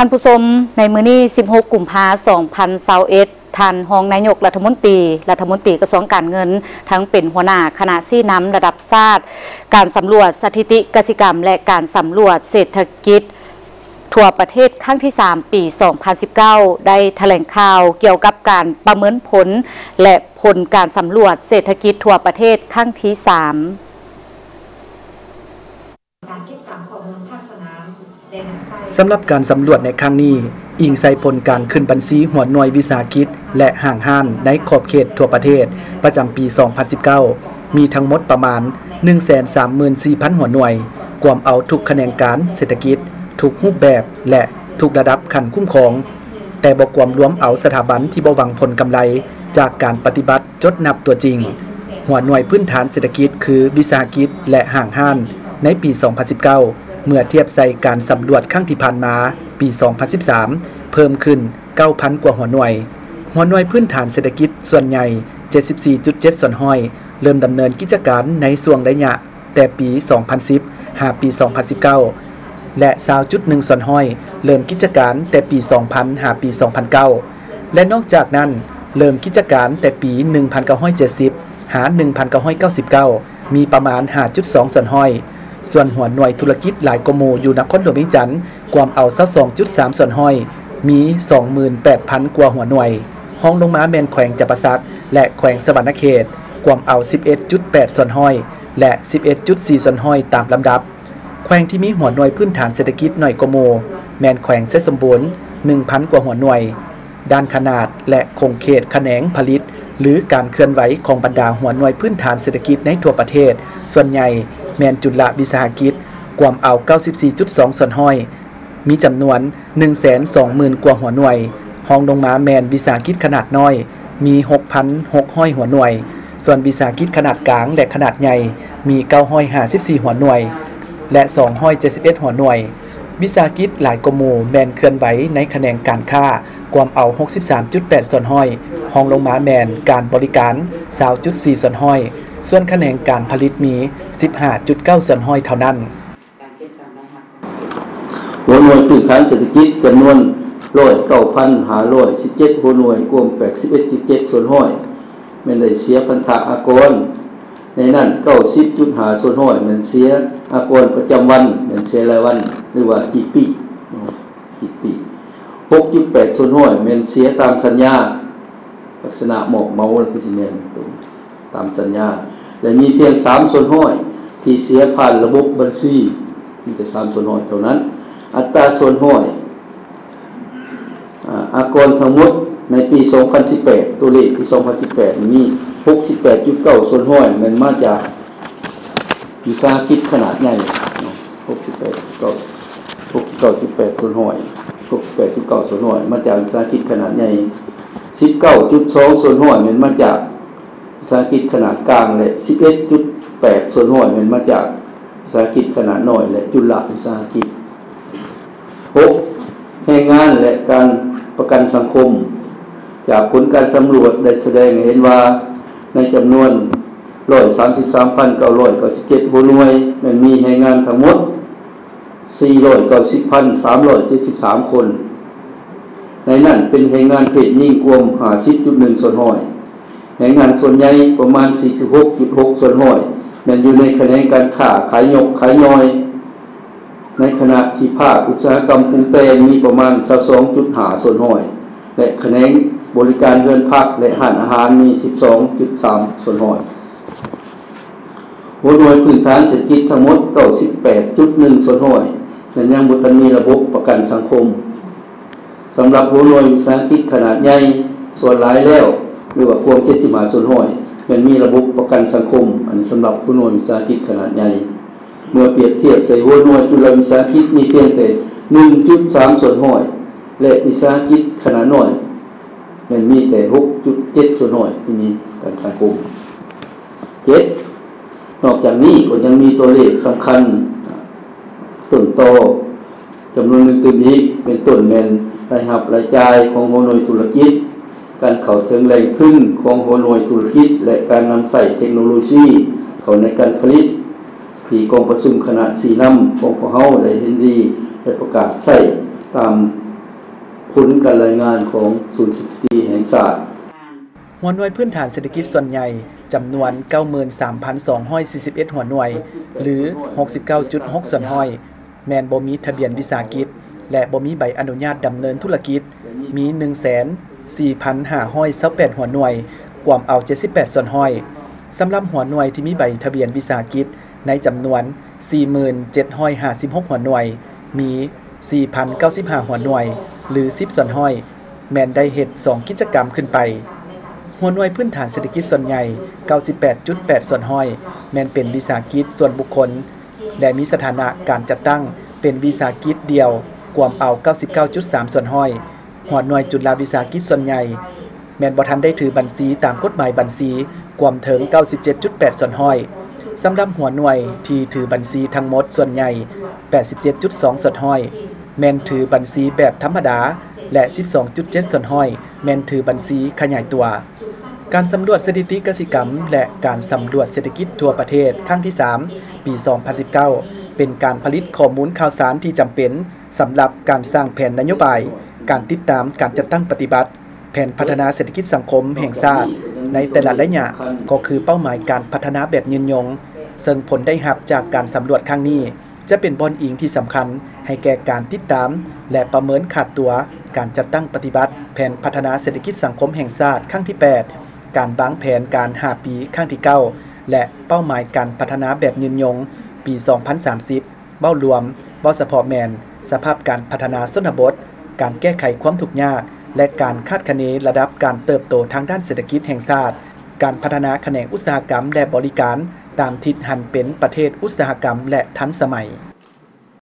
ท่านผู้ชมในมือนี้ 16 กุมภาพันธ์2021ท่านรองนายกรัฐมนตรี รัฐมนตรีกระทรวงการเงิน ทั้งเป็นหัวหน้าคณะซี่น้ำระดับชาติ การสำรวจสถิติกสิกรรม และการสำรวจเศรษฐกิจ ทั่วประเทศครั้งที่ 3 ปี 2019 ได้แถลงข่าวเกี่ยวกับการประเมินผล และผลการสำรวจเศรษฐกิจทั่วประเทศครั้งที่ 3 การเก็บตามข้อมูลภาคสนามแดนน้ำไส้สำหรับการสำรวจในครั้งนี้ อิงใส่ผลการขึ้นบัญชีหัวหน่วยวิสาหกิจ และห่างห้านในขอบเขตทั่วประเทศ ประจำปี 2019 มีทั้งหมดประมาณ 134,000 หัวหน่วยกวมเอาทุกแขนงการเศรษฐกิจ ทุกรูปแบบและทุกระดับขันคุ้มครอง แต่บกวมรวมเอาสถาบันที่บวังผลกำไร จากการปฏิบัติจดนับตัวจริง หัวหน่วยพื้นฐานเศรษฐกิจคือวิสาหกิจและห่างห้าน ในปี 2019 เมื่อเทียบใส่การสำรวจครั้งที่ผ่านมาปี 2013 เพิ่มขึ้น 9,000 กว่าหัวหน่วย หัวหน่วยพื้นฐานเศรษฐกิจส่วนใหญ่ 74.7 ส่วนห้อย เริ่มดำเนินกิจการในส่วงระยะ แต่ปี 2010 หาปี 2019 และ20.1ส่วนห้อย เริ่มกิจการแต่ปี 2000 หาปี 2009 และนอกจากนั้น เริ่มกิจการแต่ปี 1970 หา 1999 มีประมาณ 5.2 ส่วนห้อย ส่วนหัวหน่วยธุรกิจหลายกว่าหมู่อยู่นครหลวงวิจันทร์กวามเอาซะ2.3 ส่วนห้อย มี 28,000 กว่าหัวหน่วย ห้องลงมาแมนแขวงจับประซัก และแขวงสวรรณเขตกวามเอา 11.8 ส่วนห้อย และ 11.4 ส่วนห้อยตามลำดับ แขวงที่มีหัวหน่วยพื้นฐานเศรษฐกิจหน่อยกว่าหมู่แมนแขวงเซสมบูรณ์ 1,000 กว่าหัวหน่วย ด้านขนาดและคงเขตแขนงผลิต หรือการเคลื่อนไหวของบรรดาหัวหน่วยพื้นฐานเศรษฐกิจในทั่วประเทศ ส่วนใหญ่ แมนจุลวิสาหกิจกวามเอา 94.2 ส่วนห้อย มีจำนวน 120,000 กว่าหัวหน่วยห้องลงมาแมนวิสาหกิจขนาดน้อย มี 6,600 หัวหน่วย ส่วนวิสาหกิจขนาดกลางและขนาดใหญ่ มี 954 หัวหน่วย และ 271 หัวหน่วย วิสาหกิจหลายกมูแมนเคลื่อนไหวในแขนงการค้ากวามเอา 63.8 ส่วนห้อยห้องลงมาแมนการบริการ 20.4 ส่วนห้อย ส่วนแขนงการผลิตมี 15.9ส่วนห้อยเท่านั้นหัวหน่วยพื้นฐานเศรษฐกิจจำนวนร้อยเก้าพันหาร้อยสิบเจ็ดหัวหน่วยรวมแปดสิบเอ็ดจุดเจ็ดส่วนห้อยมันเลยเสียพันธะอากร ในนั้นเก้าสิบจุดหาส่วนห้อยมันเสียอากรประจำวันมันเสียรายวันหรือว่ากี่ปีกี่ปีหกจุดแปดส่วนห้อยมันเสียตามสัญญา ลักษณะหมอกเมาและคือสิเมนต ตามสัญญา และมีเพียงสามส่วนห้อย ที่เสียผ่านระบบบัญชีมีแต่สามส่วนห้อยเท่านั้น อัตราส่วนห้อยอาอากรทั้งหมดในปี 2018 ตัวเลขปี 2018 มี 68.9ส่วนห้อย มันมาจากวิสาหกิจขนาดใหญ่68 69.8ส่วนห้อย68.9ส่วนห้อย มาจากวิสาหกิจขนาดใหญ่19.2ส่วนห้อยมันมาจาก สาหกิจขนาดกลางเลยสิบเอ็ดจุดแปดส่วนหน่วยมันมาจากสาหกิจขนาดหน่อยและจุลอุตสาหกิจหกแรงงานและการประกันสังคม จากผลการสำรวจได้แสดงเห็นว่าในจำนวนร้อยสามสิบสามพันเก้าร้อยเก้าสิบเจ็ดหัวหน่วยมันมีแห่งงานทั้งหมดสี่ร้อยเก้าสิบพันสามร้อยเจ็ดสิบสามคน ในนั้นเป็นแห่งงานเพศยิ่งกลมหาสิบจุดหนึ่งส่วนหอย แรงงานส่วนใหญ่ประมาณ 46.6 ส่วนห้อยนั่นอยู่ในแขนงการค้าขายยกขายย่อย ในขณะที่ภาคอุตสาหกรรมปรุงแต่งมีประมาณ 22.5 ส่วนห้อย และแขนงบริการเรือนพักและอาหารอาหารมี 12.3 ส่วนห้อยหัวหน่วยพื้นฐานเศรษฐกิจทั้งหมด98.1 ส่วนห้อยและยังบุตรมีระบบประกันสังคมสำหรับหัวหน่วยวิสาหกิจขนาดใหญ่ส่วนหลายแล้ว หรือว่าควมเจ็ดสิบห้าส่วนห้อยมันมีระบบประกันสังคม อันนี้สำหรับหัวหน่วยวิสาหกิจขนาดใหญ่ เมื่อเปรียบเทียบใส่หัวหน่วยจุลวิสาหกิจมีเพียงแต่หนึ่งจุดสามส่วนห้อย และวิสาหกิจขนาดน้อยมันมีแต่หกจุดเจ็ดส่วนห้อยที่มีประกันสังคมเจ็ดนอกจากนี้ก็ยังมีตัวเลขสำคัญต้นโตจำนวนหนึ่งตัวนี้เป็นต้นแมนรายหับรายจ่ายของหัวหน่วยธุรกิจ การเข้าถึงแหล่งทุนของหัวหน่วยธุรกิจ และการนำใส่เทคโนโลยี เข้าในการผลิตที่กองประชุมคณะสีน้ำของพวกเฮาได้เห็นดีได้ประกาศใส่ตามผลการรายงานของศูนย์สถิติแห่งชาสติหัวหน่วยพื้นฐานเศรษฐกิจส่วนใหญ่จำนวน 93,241 หัวหน่วย หรือ 69.6 ส่วนห้อย แมนบ่มีทะเบียนวิสาหกิจ และบ่มีใบอนุญาตดำเนินธุรกิจ มี 104,528หัวหน่วยกวามเอา 78 ส่วนห้อยสำหรับหัวหน่วยที่มีใบทะเบียนวิสาหกิจในจำนวน 4756หัวหน่วย มี 4,095 หัวหน่วย หรือ 10 ส่วนห้อย แมนได้เฮ็ด2กิจกรรมขึ้นไป หัวหน่วยพื้นฐานเศรษฐกิจส่วนใหญ่ 98.8 ส่วนห้อย แมนเป็นวิสาหกิจส่วนบุคคล และมีสถานะการจัดตั้งเป็นวิสาหกิจเดียวกวมเอา 99.3 ส่วนห้อย หัวหน่วยจุฬาวิสาหกิจส่วนใหญ่ แมนบ่ทันได้ถือบัญชีตามกฎหมายบัญชีกวมถึง 97.8 ส่วนห้อยสำหรับหัวหน่วยที่ถือบัญชีทั้งหมดส่วนใหญ่ 87.2 ส่วนห้อย แมนถือบัญชีแบบธรรมดา และ 12.7 ส่วนห้อย แมนถือบัญชีขยายตัว การสำรวจสถิติกสิกรรม และการสำรวจเศรษฐกิจทั่วประเทศครั้งที่ 3 ปี 2019 เป็นการผลิตข้อมูลข่าวสารที่จำเป็นสำหรับการสร้างแผนนโยบาย การติดตามการจัดตั้งปฏิบัติ แผนพัฒนาเศรษฐกิจสังคมแห่งชาติในแต่ละระยะก็คือเป้าหมายการพัฒนาแบบยืนยง ซึ่งผลได้รับจากการสำรวจครั้งนี้ จะเป็นบอนอิงที่สำคัญให้แก่การติดตาม และประเมินขาดตัวการจัดตั้งปฏิบัติ แผนพัฒนาเศรษฐกิจสังคมแห่งชาติครั้งที่ 8 การวางแผนการ5ปีครั้งที่ 9 และเป้าหมายการพัฒนาแบบยืนยง ปี 2030 เบ้ารวมเบ้าเฉพาะแมน สภาพการพัฒนาสนบท การแก้ไขความทุกข์ยาก และการคาดคะเนระดับการเติบโตทางด้านเศรษฐกิจแห่งชาติ การพัฒนาแขนงอุตสาหกรรมและบริการ ตามทิศหันเป็นประเทศอุตสาหกรรมและทันสมัย